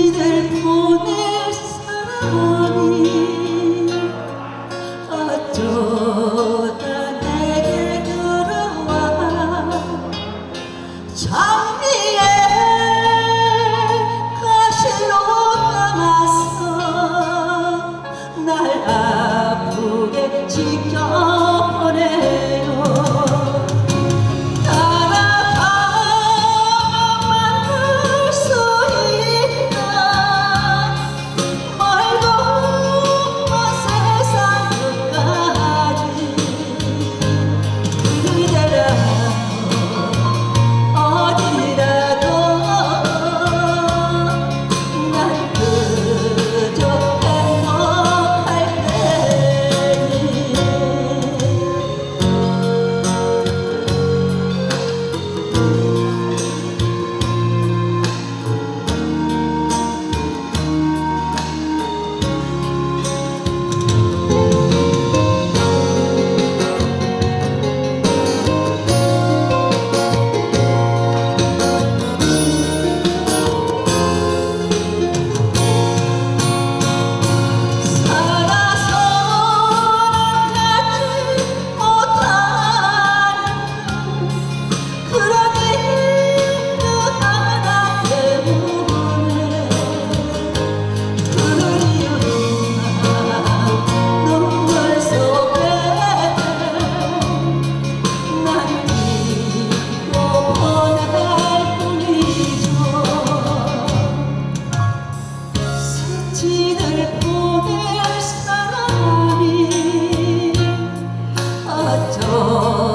당신을 보낼 사람이 어쩌다 내게 들어와. 장미의 가실로 남았어. 날 아프게 지켜보네 走。